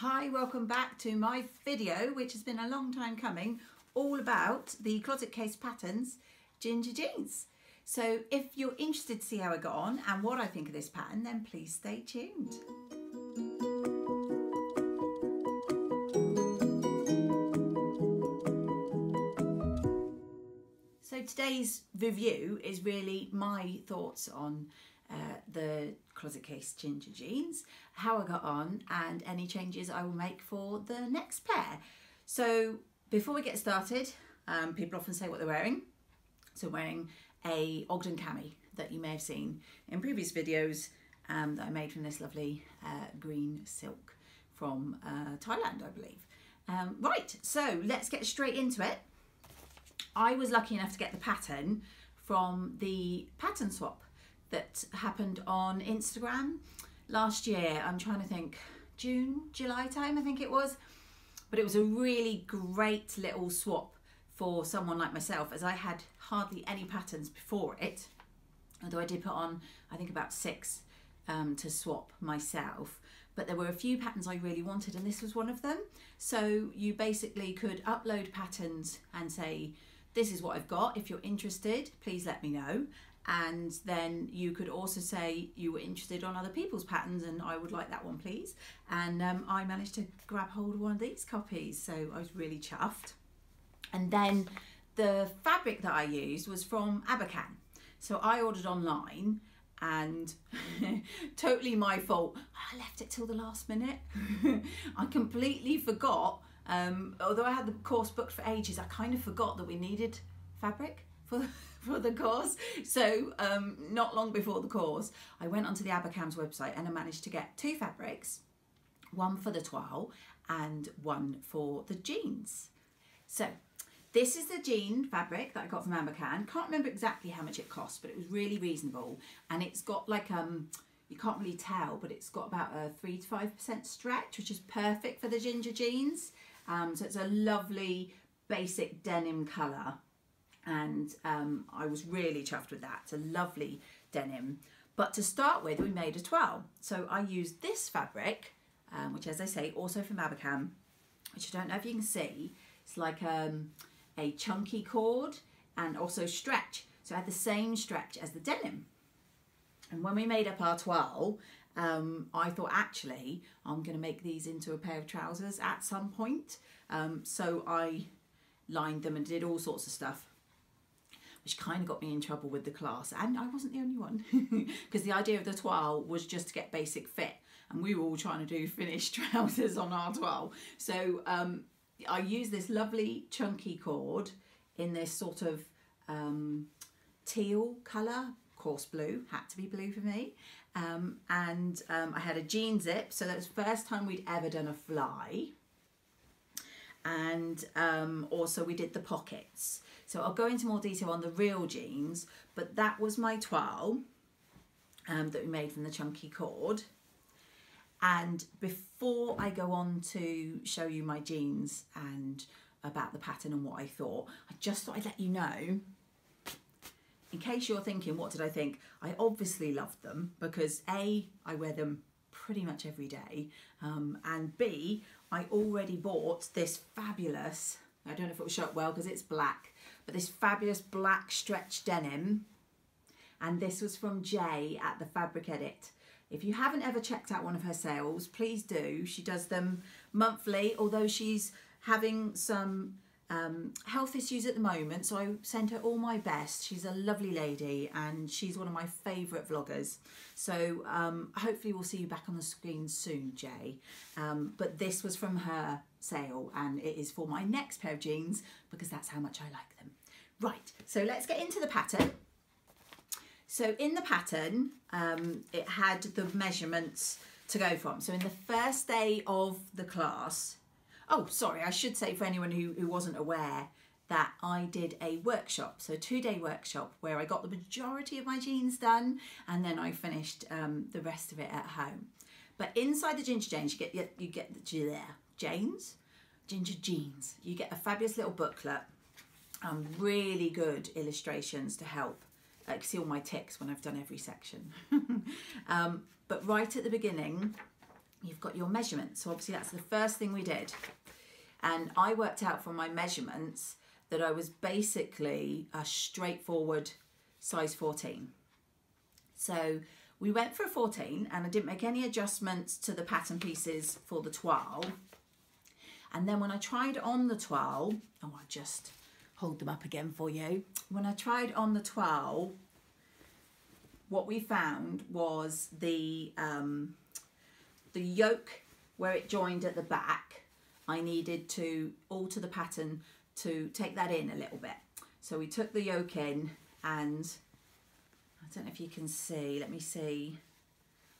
Hi, welcome back to my video, which has been a long time coming, all about the closet case patterns ginger jeans. So if you're interested to see how I got on and what I think of this pattern, then please stay tuned. So today's review is really my thoughts on the closet case ginger jeans, how I got on and any changes I will make for the next pair. So before we get started, um, people often say what they're wearing. So wearing a Ogden cami that you may have seen in previous videos um, that I made from this lovely uh, green silk from uh, Thailand, I believe. Um, right, so let's get straight into it. I was lucky enough to get the pattern from the pattern swap that happened on Instagram last year. I'm trying to think, June, July time, I think it was. But it was a really great little swap for someone like myself as I had hardly any patterns before it. Although I did put on, I think about six um, to swap myself. But there were a few patterns I really wanted and this was one of them. So you basically could upload patterns and say, this is what I've got. If you're interested, please let me know and then you could also say you were interested on other people's patterns and I would like that one please. And um, I managed to grab hold of one of these copies so I was really chuffed. And then the fabric that I used was from Abakhan. So I ordered online and totally my fault. I left it till the last minute. I completely forgot um, although I had the course booked for ages I kind of forgot that we needed fabric for for the course. So um, not long before the course, I went onto the Abakhan's website and I managed to get two fabrics, one for the toile and one for the jeans. So this is the jean fabric that I got from Abercam. Can't remember exactly how much it cost, but it was really reasonable. And it's got like, um, you can't really tell, but it's got about a three to 5% stretch, which is perfect for the ginger jeans. Um, so it's a lovely basic denim colour and um, I was really chuffed with that. It's a lovely denim. But to start with, we made a toile. So I used this fabric, um, which as I say, also from Abakhan, which I don't know if you can see. It's like um, a chunky cord and also stretch. So I had the same stretch as the denim. And when we made up our toile, um, I thought actually I'm going to make these into a pair of trousers at some point. Um, so I lined them and did all sorts of stuff which kind of got me in trouble with the class. And I wasn't the only one because the idea of the toile was just to get basic fit and we were all trying to do finished trousers on our toile. So um, I used this lovely chunky cord in this sort of um, teal colour, course blue, had to be blue for me. Um, and um, I had a jean zip, so that was the first time we'd ever done a fly. And um, also we did the pockets. So I'll go into more detail on the real jeans, but that was my toile um, that we made from the chunky cord. And before I go on to show you my jeans and about the pattern and what I thought, I just thought I'd let you know, in case you're thinking, what did I think? I obviously loved them because A, I wear them pretty much every day, um, and B, I already bought this fabulous, I don't know if it will show up well because it's black, but this fabulous black stretch denim. And this was from Jay at the Fabric Edit. If you haven't ever checked out one of her sales, please do. She does them monthly, although she's having some um, health issues at the moment. So I sent her all my best. She's a lovely lady and she's one of my favourite vloggers. So um, hopefully we'll see you back on the screen soon, Jay. Um, but this was from her sale and it is for my next pair of jeans because that's how much I like them. Right, so let's get into the pattern. So in the pattern, um, it had the measurements to go from. So in the first day of the class, oh, sorry, I should say for anyone who, who wasn't aware that I did a workshop, so two day workshop where I got the majority of my jeans done and then I finished um, the rest of it at home. But inside the ginger jeans, you get you get the Janes, ginger jeans. You get a fabulous little booklet um, really good illustrations to help like see all my ticks when I've done every section. um, but right at the beginning, you've got your measurements. So obviously that's the first thing we did. And I worked out from my measurements that I was basically a straightforward size 14. So we went for a 14 and I didn't make any adjustments to the pattern pieces for the toile. And then when I tried on the toile, oh, I just hold them up again for you. When I tried on the toile, what we found was the um, the yoke where it joined at the back. I needed to alter the pattern to take that in a little bit. So we took the yoke in and I don't know if you can see, let me see.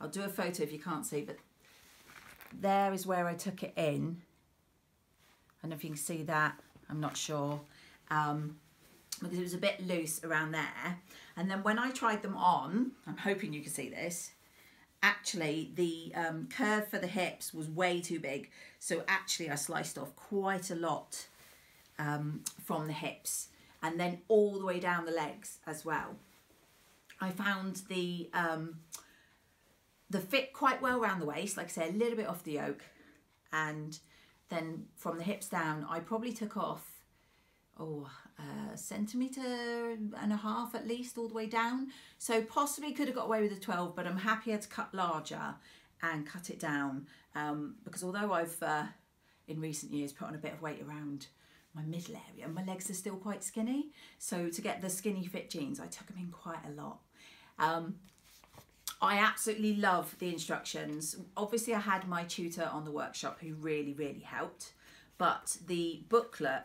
I'll do a photo if you can't see, but there is where I took it in. I don't know if you can see that, I'm not sure. Um, because it was a bit loose around there. And then when I tried them on, I'm hoping you can see this, actually the um, curve for the hips was way too big. So actually I sliced off quite a lot um, from the hips and then all the way down the legs as well. I found the um, the fit quite well around the waist, like I say, a little bit off the yoke, and then from the hips down, I probably took off oh a centimetre and a half at least all the way down. So possibly could have got away with a 12, but I'm happier to cut larger and cut it down um, because although I've uh, in recent years put on a bit of weight around my middle area, my legs are still quite skinny. So to get the skinny fit jeans, I took them in quite a lot. Um, I absolutely love the instructions. Obviously, I had my tutor on the workshop who really, really helped, but the booklet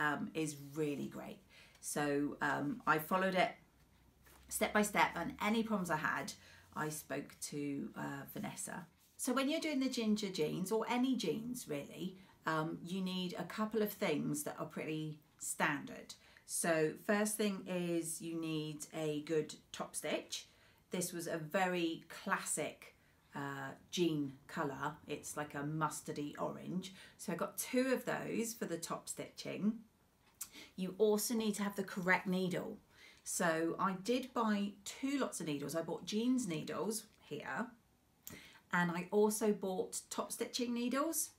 um, is really great. So um, I followed it step by step, and any problems I had, I spoke to uh, Vanessa. So when you're doing the ginger jeans, or any jeans really, um, you need a couple of things that are pretty standard. So first thing is you need a good top stitch. This was a very classic uh, jean colour. It's like a mustardy orange. So I got two of those for the top stitching. You also need to have the correct needle. So I did buy two lots of needles. I bought jeans needles here and I also bought top stitching needles.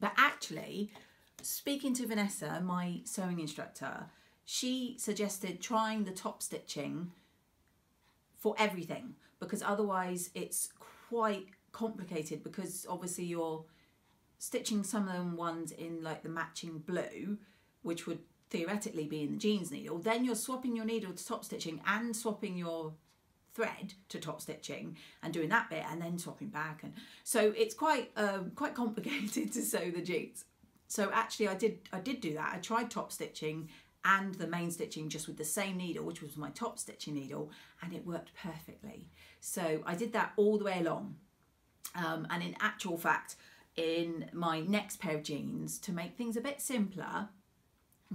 But actually, speaking to Vanessa, my sewing instructor, she suggested trying the top stitching for everything because otherwise it's quite complicated because obviously you're stitching some of them ones in like the matching blue which would theoretically be in the jeans needle then you're swapping your needle to top stitching and swapping your thread to top stitching and doing that bit and then swapping back and so it's quite um, quite complicated to sew the jeans so actually I did I did do that I tried top stitching and the main stitching just with the same needle, which was my top stitching needle, and it worked perfectly. So I did that all the way along. Um, and in actual fact, in my next pair of jeans, to make things a bit simpler,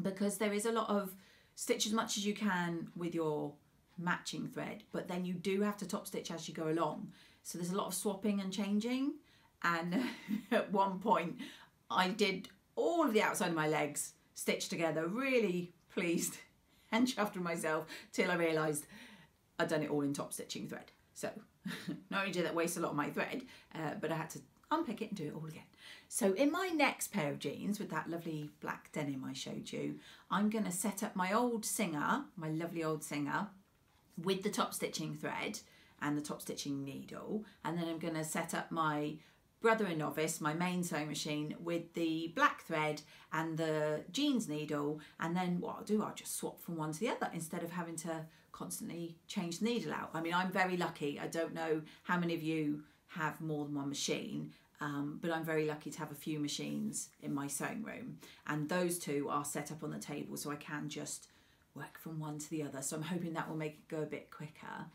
because there is a lot of stitch as much as you can with your matching thread, but then you do have to top stitch as you go along. So there's a lot of swapping and changing. And at one point, I did all of the outside of my legs stitched together, really pleased and chuffed with myself till I realised I'd done it all in top stitching thread. So not only did that waste a lot of my thread, uh, but I had to unpick it and do it all again. So in my next pair of jeans with that lovely black denim I showed you, I'm going to set up my old Singer, my lovely old Singer, with the top stitching thread and the top stitching needle. And then I'm going to set up my Brother Innov-is, my main sewing machine, with the black thread and the jeans needle. And then what I'll do, I'll just swap from one to the other instead of having to constantly change the needle out. I mean, I'm very lucky. I don't know how many of you have more than one machine, um, but I'm very lucky to have a few machines in my sewing room. And those two are set up on the table so I can just work from one to the other. So I'm hoping that will make it go a bit quicker.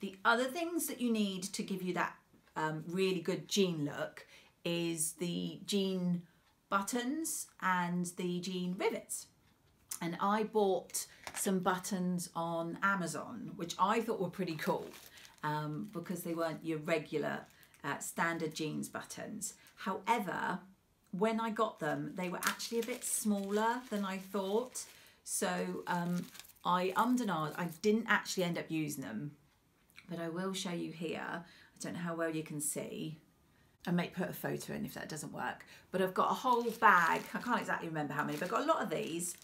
The other things that you need to give you that um, really good jean look is the jean buttons and the jean rivets. And I bought some buttons on Amazon, which I thought were pretty cool um, because they weren't your regular uh, standard jeans buttons. However, when I got them, they were actually a bit smaller than I thought. So um, I ummed I didn't actually end up using them, but I will show you here I don't know how well you can see. I may put a photo in if that doesn't work. But I've got a whole bag. I can't exactly remember how many, but I've got a lot of these.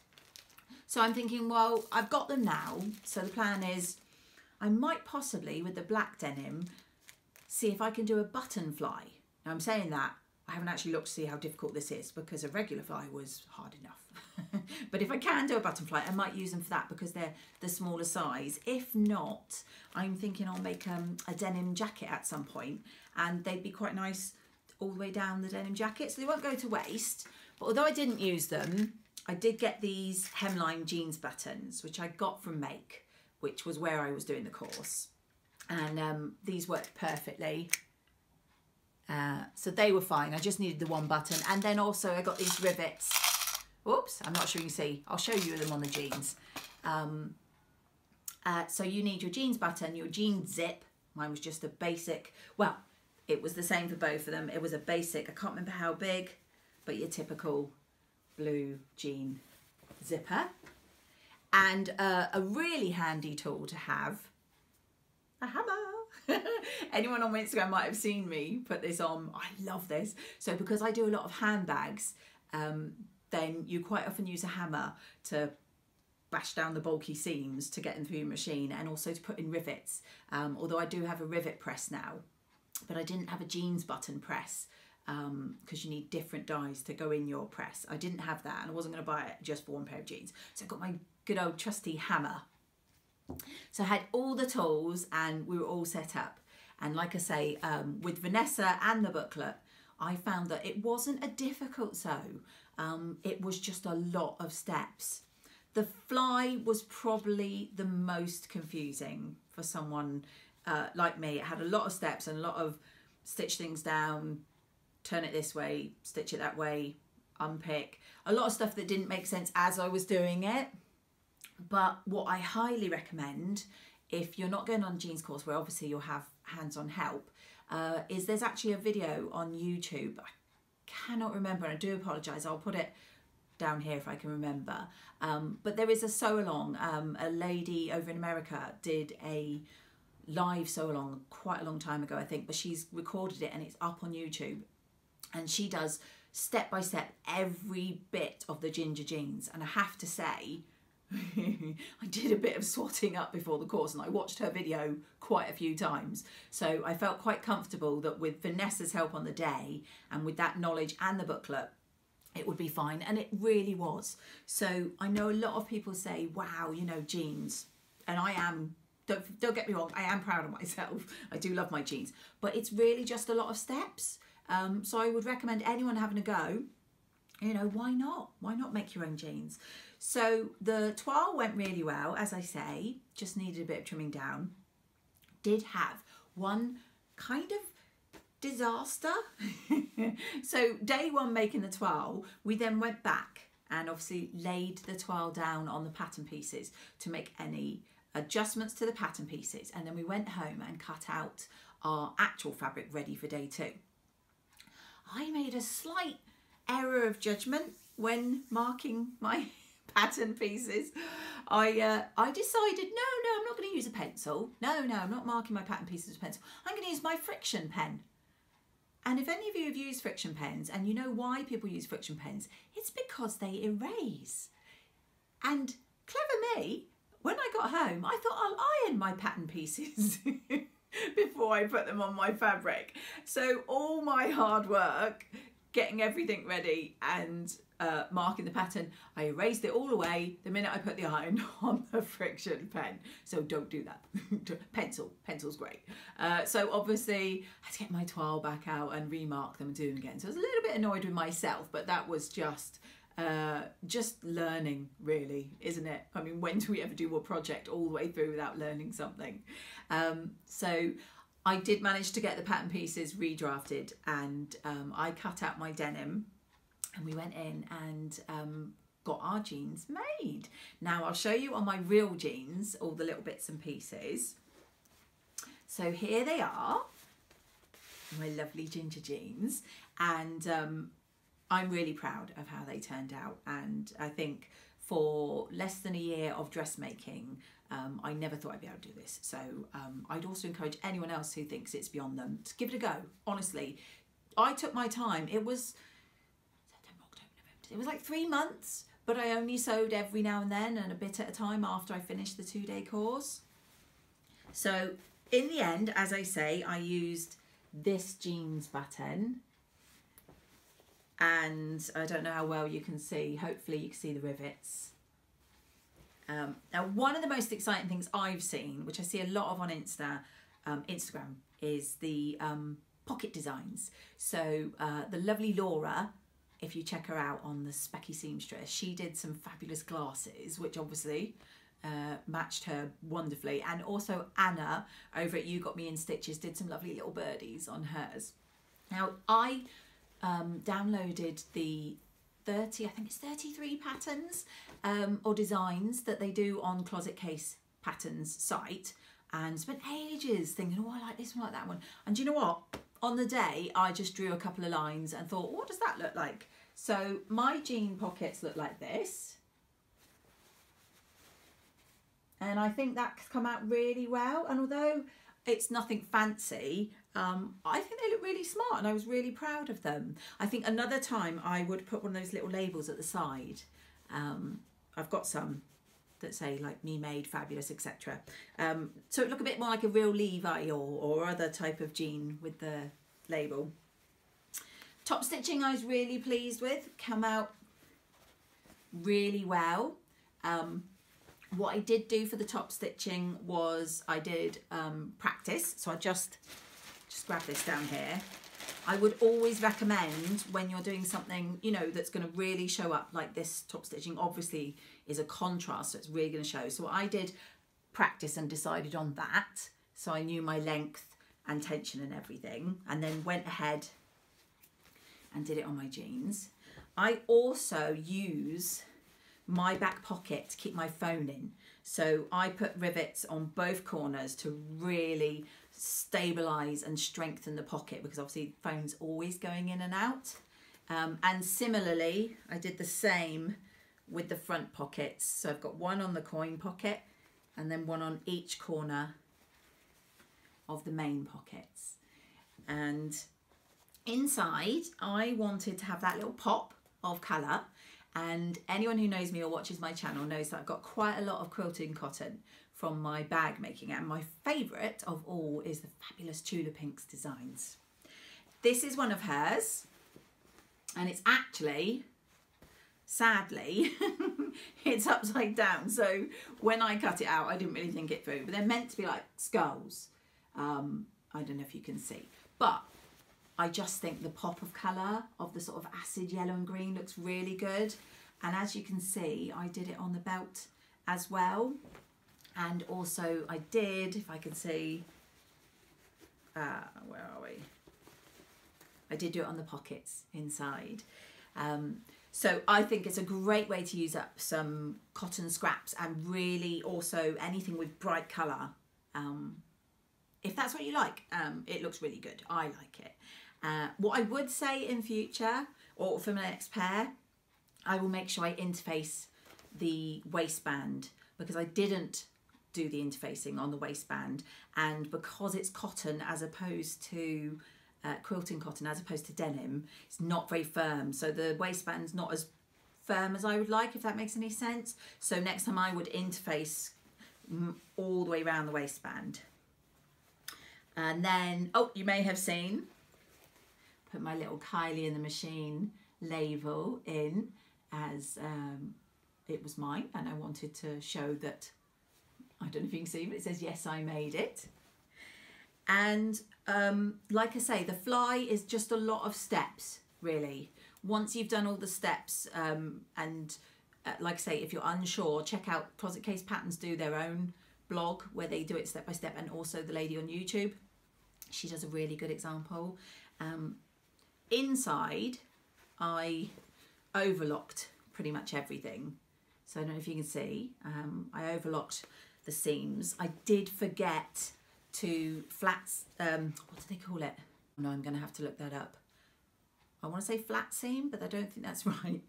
So I'm thinking, well, I've got them now. So the plan is I might possibly, with the black denim, see if I can do a button fly. Now I'm saying that, I haven't actually looked to see how difficult this is because a regular fly was hard enough. but if I can do a button fly, I might use them for that because they're the smaller size. If not, I'm thinking I'll make um, a denim jacket at some point and they'd be quite nice all the way down the denim jacket. So they won't go to waste. But although I didn't use them, I did get these hemline jeans buttons, which I got from Make, which was where I was doing the course. And um, these worked perfectly. Uh, so they were fine. I just needed the one button. And then also I got these rivets. Oops, I'm not sure you can see. I'll show you them on the jeans. Um, uh, so you need your jeans button, your jeans zip. Mine was just a basic, well, it was the same for both of them. It was a basic, I can't remember how big, but your typical blue jean zipper. And uh, a really handy tool to have, a hammer. Anyone on my Instagram might have seen me put this on. I love this. So because I do a lot of handbags, um, then you quite often use a hammer to bash down the bulky seams to get them through your machine and also to put in rivets. Um, although I do have a rivet press now, but I didn't have a jeans button press because um, you need different dies to go in your press. I didn't have that and I wasn't going to buy it just for one pair of jeans. So I got my good old trusty hammer so I had all the tools and we were all set up. And like I say, um, with Vanessa and the booklet, I found that it wasn't a difficult sew. Um, it was just a lot of steps. The fly was probably the most confusing for someone uh, like me. It had a lot of steps and a lot of stitch things down, turn it this way, stitch it that way, unpick. A lot of stuff that didn't make sense as I was doing it. But what I highly recommend, if you're not going on a jeans course where obviously you'll have hands-on help, uh, is there's actually a video on YouTube. I cannot remember, and I do apologise. I'll put it down here if I can remember. Um, but there is a sew along. Um, a lady over in America did a live sew along quite a long time ago, I think, but she's recorded it and it's up on YouTube. And she does step by step every bit of the ginger jeans. And I have to say, I did a bit of swatting up before the course and I watched her video quite a few times. So I felt quite comfortable that with Vanessa's help on the day and with that knowledge and the booklet, it would be fine. And it really was. So I know a lot of people say, wow, you know, jeans. And I am, don't, don't get me wrong, I am proud of myself. I do love my jeans. But it's really just a lot of steps. Um, so I would recommend anyone having a go, you know, why not? Why not make your own jeans? So the toile went really well, as I say, just needed a bit of trimming down. Did have one kind of disaster. so day one making the toile, we then went back and obviously laid the toile down on the pattern pieces to make any adjustments to the pattern pieces. And then we went home and cut out our actual fabric ready for day two. I made a slight error of judgment when marking my pattern pieces, I uh, I decided no, no, I'm not going to use a pencil. No, no, I'm not marking my pattern pieces with pencil. I'm going to use my friction pen. And if any of you have used friction pens and you know why people use friction pens, it's because they erase. And clever me, when I got home, I thought I'll iron my pattern pieces before I put them on my fabric. So all my hard work getting everything ready and uh, marking the pattern, I erased it all away the minute I put the iron on the friction pen. So don't do that. Pencil, pencil's great. Uh, so obviously I had to get my toile back out and remark them and do them again. So I was a little bit annoyed with myself, but that was just uh, just learning really, isn't it? I mean, when do we ever do a project all the way through without learning something? Um, so I did manage to get the pattern pieces redrafted and um, I cut out my denim and we went in and um, got our jeans made. Now I'll show you on my real jeans all the little bits and pieces. So here they are, my lovely ginger jeans and um, I'm really proud of how they turned out and I think for less than a year of dressmaking um, I never thought I'd be able to do this. So um, I'd also encourage anyone else who thinks it's beyond them to give it a go. Honestly, I took my time. It was September, October, November. It was like three months, but I only sewed every now and then and a bit at a time after I finished the two day course. So in the end, as I say, I used this jeans button and I don't know how well you can see. Hopefully you can see the rivets. Um, now, one of the most exciting things I've seen, which I see a lot of on Insta, um, Instagram, is the um, pocket designs. So uh, the lovely Laura, if you check her out on the Specky Seamstress, she did some fabulous glasses, which obviously uh, matched her wonderfully. And also Anna over at You Got Me in Stitches did some lovely little birdies on hers. Now I um, downloaded the 30, I think it's 33 patterns um, or designs that they do on Closet Case Patterns site and spent ages thinking, oh, I like this one, I like that one. And you know what? On the day, I just drew a couple of lines and thought, what does that look like? So my jean pockets look like this. And I think that's come out really well. And although it's nothing fancy, um, I think they look really smart and I was really proud of them. I think another time I would put one of those little labels at the side. Um, I've got some that say like me made fabulous etc um, so it look a bit more like a real levi or, or other type of jean with the label. Top stitching i was really pleased with. Come out really well. Um, what i did do for the top stitching was i did um, practice. So i just just grab this down here I would always recommend when you're doing something, you know, that's going to really show up like this top stitching obviously is a contrast, so it's really going to show. So I did practice and decided on that. So I knew my length and tension and everything and then went ahead and did it on my jeans. I also use my back pocket to keep my phone in. So I put rivets on both corners to really stabilize and strengthen the pocket because obviously phone's always going in and out. Um, and similarly, I did the same with the front pockets. So I've got one on the coin pocket and then one on each corner of the main pockets. And inside, I wanted to have that little pop of colour. And anyone who knows me or watches my channel knows that I've got quite a lot of quilting cotton from my bag making. And my favourite of all is the fabulous Tula Pink's designs. This is one of hers. And it's actually sadly it's upside down. So when I cut it out I didn't really think it through. But they're meant to be like skulls. Um, I don't know if you can see. But I just think the pop of colour of the sort of acid yellow and green looks really good and as you can see I did it on the belt as well and also I did, if I can see, uh, where are we? I did do it on the pockets inside. Um, so I think it's a great way to use up some cotton scraps and really also anything with bright colour. Um, if that's what you like, um, it looks really good. I like it. Uh, what I would say in future, or for my next pair, I will make sure I interface the waistband because I didn't do the interfacing on the waistband and because it's cotton as opposed to uh, quilting cotton as opposed to denim it's not very firm. So the waistband's not as firm as I would like if that makes any sense. So next time I would interface all the way around the waistband. And then oh you may have seen put my little Kylie and the Machine label in as um, it was mine and I wanted to show that I don't know if you can see, but it says, yes, I made it. And um, like I say, the fly is just a lot of steps, really. Once you've done all the steps, um, and uh, like I say, if you're unsure, check out Closet Case Patterns do their own blog where they do it step by step, and also the lady on YouTube. She does a really good example. Um, inside, I overlocked pretty much everything. So I don't know if you can see, um, I overlocked the seams. I did forget to flats, um, what do they call it? No, I'm to have to look that up. I want to say flat seam, but I don't think that's right.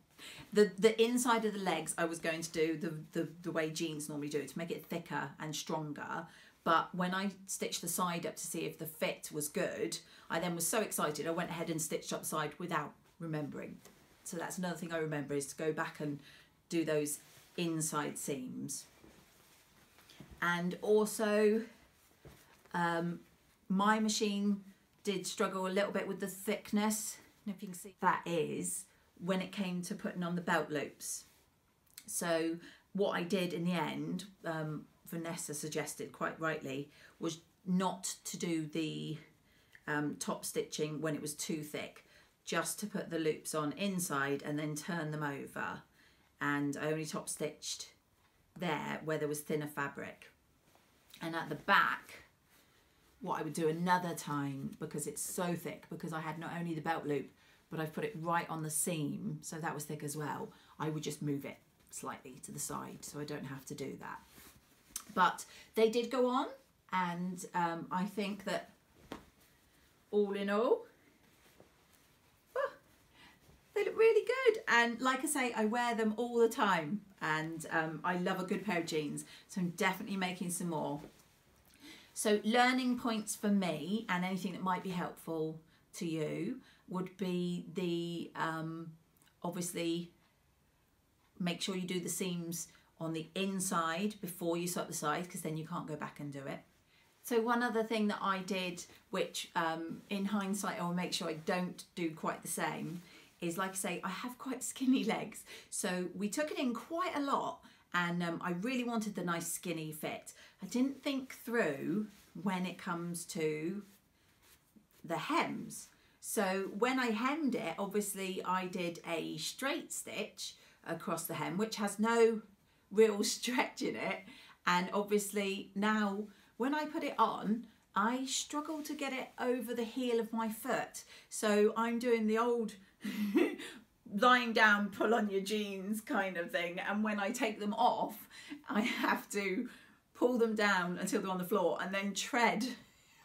The the inside of the legs I was going to do the, the, the way jeans normally do it to make it thicker and stronger. But when I stitched the side up to see if the fit was good, I then was so excited I went ahead and stitched up side without remembering. So that's another thing I remember is to go back and do those inside seams. And also, um, my machine did struggle a little bit with the thickness. If you can see, that is when it came to putting on the belt loops. So what I did in the end, um, Vanessa suggested quite rightly, was not to do the um, top stitching when it was too thick, just to put the loops on inside and then turn them over. And I only top stitched there where there was thinner fabric. And at the back, what I would do another time because it's so thick because I had not only the belt loop but I've put it right on the seam so that was thick as well I would just move it slightly to the side so I don't have to do that but they did go on and um, I think that all in all oh, they look really good. And like I say I wear them all the time and um, I love a good pair of jeans so I'm definitely making some more. So learning points for me and anything that might be helpful to you would be the um, obviously make sure you do the seams on the inside before you sew up the sides because then you can't go back and do it. So one other thing that I did, which um, in hindsight I will make sure I don't do quite the same, is like I say, I have quite skinny legs. So we took it in quite a lot and um, I really wanted the nice skinny fit. I didn't think through when it comes to the hems. So when I hemmed it, obviously I did a straight stitch across the hem, which has no real stretch in it. And obviously now when I put it on, I struggle to get it over the heel of my foot. So I'm doing the old lying down, pull on your jeans kind of thing. And when I take them off, I have to pull them down until they're on the floor and then tread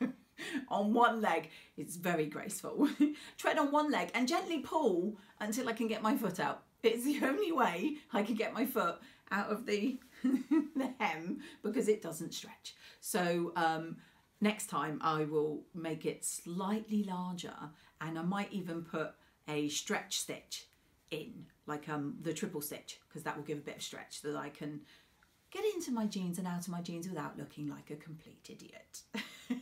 on one leg. It's very graceful. tread on one leg and gently pull until I can get my foot out. It's the only way I can get my foot out of the, the hem because it doesn't stretch. So um, next time I will make it slightly larger and I might even put a stretch stitch in, like um, the triple stitch, because that will give a bit of stretch that I can get into my jeans and out of my jeans without looking like a complete idiot.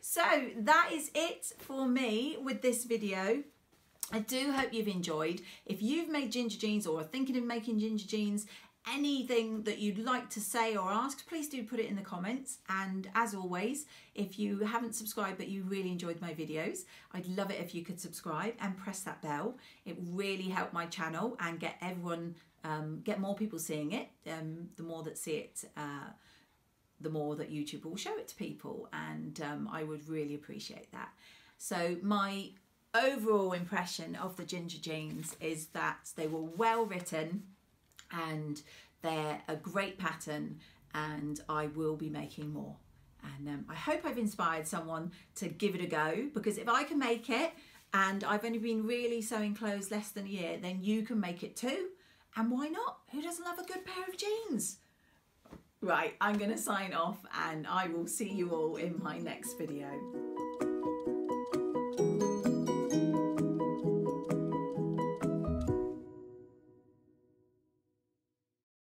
so that is it for me with this video. I do hope you've enjoyed. If you've made ginger jeans or are thinking of making ginger jeans anything that you'd like to say or ask, please do put it in the comments. And as always, if you haven't subscribed but you really enjoyed my videos, I'd love it if you could subscribe and press that bell. It really helped my channel and get everyone, um, get more people seeing it. Um, the more that see it, uh, the more that YouTube will show it to people. And um, I would really appreciate that. So my overall impression of the Ginger Jeans is that they were well written, and they're a great pattern and I will be making more. And um, I hope I've inspired someone to give it a go because if I can make it and I've only been really sewing clothes less than a year, then you can make it too. And why not? Who doesn't love a good pair of jeans? Right, I'm going to sign off and I will see you all in my next video.